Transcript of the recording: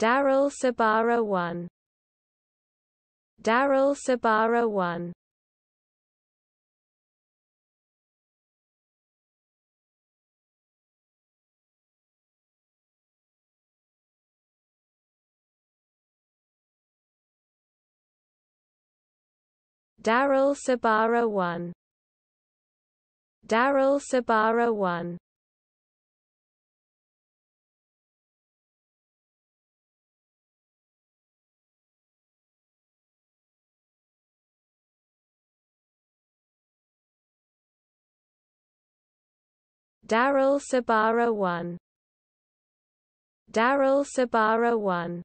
Darul Sabara 1 Darul Sabara 1 Darul Sabara 1 Darul Sabara 1 Darul Sabara 1 Darul Sabara 1